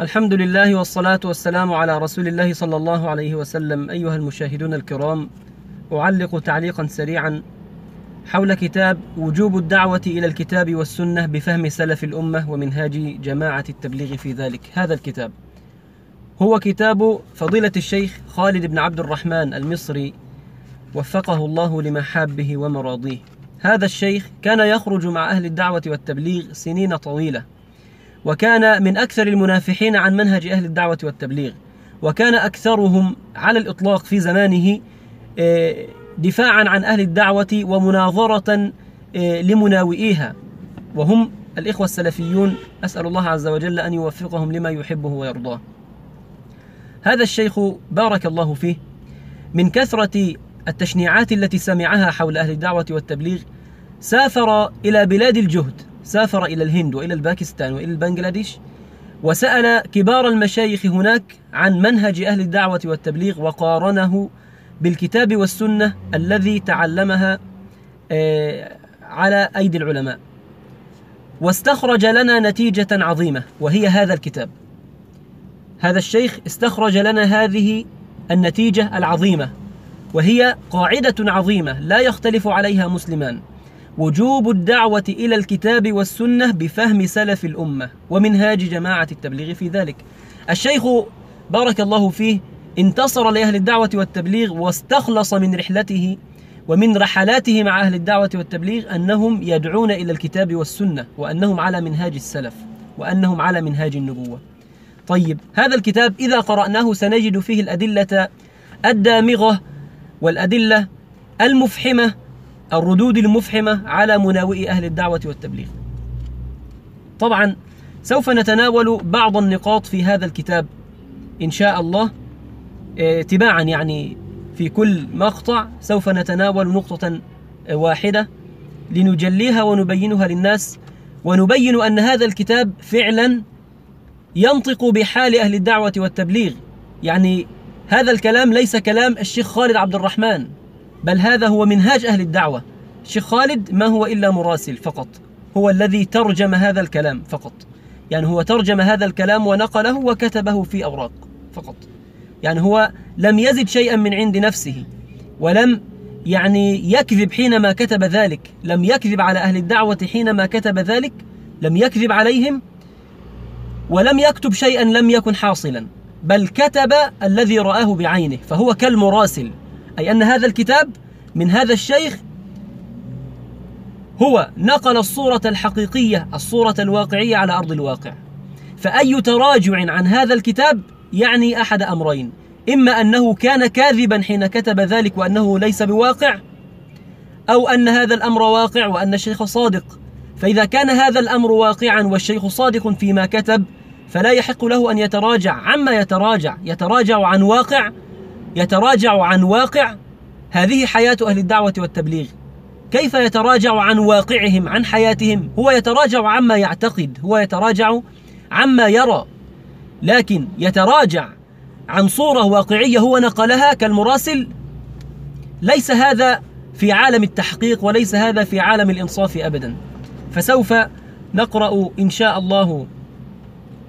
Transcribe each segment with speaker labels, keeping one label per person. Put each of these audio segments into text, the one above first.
Speaker 1: الحمد لله والصلاة والسلام على رسول الله صلى الله عليه وسلم أيها المشاهدون الكرام أعلق تعليقا سريعا حول كتاب وجوب الدعوة إلى الكتاب والسنة بفهم سلف الأمة ومنهاج جماعة التبليغ في ذلك هذا الكتاب هو كتاب فضيلة الشيخ خالد بن عبد الرحمن المصري وفقه الله لمحابه ومراضيه هذا الشيخ كان يخرج مع أهل الدعوة والتبليغ سنين طويلة وكان من أكثر المنافحين عن منهج أهل الدعوة والتبليغ وكان أكثرهم على الإطلاق في زمانه آه، دفاعا عن أهل الدعوة ومناظرة آه، لمناوئيها. وهم الإخوة السلفيون أسأل الله عز وجل أن يوفقهم لما يحبه ويرضاه. هذا الشيخ بارك الله فيه من كثرة التشنيعات التي سمعها حول أهل الدعوة والتبليغ سافر إلى بلاد الجهد. سافر إلى الهند وإلى الباكستان وإلى البنغلاديش وسأل كبار المشايخ هناك عن منهج أهل الدعوة والتبليغ وقارنه بالكتاب والسنة الذي تعلمها آه، على أيدي العلماء. واستخرج لنا نتيجة عظيمة وهي هذا الكتاب. هذا الشيخ استخرج لنا هذه النتيجة العظيمة وهي قاعدة عظيمة لا يختلف عليها مسلمان. وجوب الدعوة إلى الكتاب والسنة بفهم سلف الأمة ومنهاج جماعة التبليغ في ذلك. الشيخ بارك الله فيه انتصر لأهل الدعوة والتبليغ واستخلص من رحلته ومن رحلاته مع أهل الدعوة والتبليغ أنهم يدعون إلى الكتاب والسنة وأنهم على منهاج السلف وأنهم على منهاج النبوة. طيب هذا الكتاب إذا قرأناه سنجد فيه الأدلة الدامغة والأدلة المفحمة الردود المفحمة على مناوئ أهل الدعوة والتبليغ. طبعا سوف نتناول بعض النقاط في هذا الكتاب إن شاء الله آه، تباعا يعني في كل مقطع سوف نتناول نقطة واحدة لنجليها ونبينها للناس ونبين أن هذا الكتاب فعلا ينطق بحال أهل الدعوة والتبليغ. يعني هذا الكلام ليس كلام الشيخ خالد عبد الرحمن. بل هذا هو منهاج أهل الدعوة. الشيخ خالد ما هو إلا مراسل فقط. هو الذي ترجم هذا الكلام فقط. يعني هو ترجم هذا الكلام ونقله وكتبه في أوراق فقط. يعني هو لم يزد شيئا من عند نفسه ولم يعني يكذب حينما كتب ذلك لم يكذب على أهل الدعوة حينما كتب ذلك لم يكذب عليهم ولم يكتب شيئا لم يكن حاصلا بل كتب الذي رآه بعينه فهو كالمراسل. أي أن هذا الكتاب من هذا الشيخ هو نقل الصورة الحقيقية الصورة الواقعية على أرض الواقع. فأي تراجع عن هذا الكتاب يعني أحد أمرين. إما أنه كان كاذبا حين كتب ذلك وأنه ليس بواقع أو أن هذا الأمر واقع وأن الشيخ صادق. فإذا كان هذا الأمر واقعا والشيخ صادق فيما كتب فلا يحق له أن يتراجع. عما يتراجع؟ يتراجع عن واقع يتراجع عن واقع هذه حياة أهل الدعوة والتبليغ. كيف يتراجع عن واقعهم عن حياتهم؟ هو يتراجع عما يعتقد هو يتراجع عما يرى. لكن يتراجع عن صورة واقعية هو نقلها كالمراسل ليس هذا في عالم التحقيق وليس هذا في عالم الإنصاف أبدا. فسوف نقرأ إن شاء الله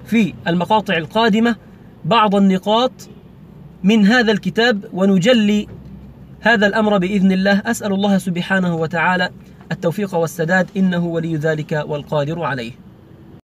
Speaker 1: في المقاطع القادمة بعض النقاط من هذا الكتاب ونجلي هذا الأمر بإذن الله. أسأل الله سبحانه وتعالى التوفيق والسداد. إنه ولي ذلك والقادر عليه.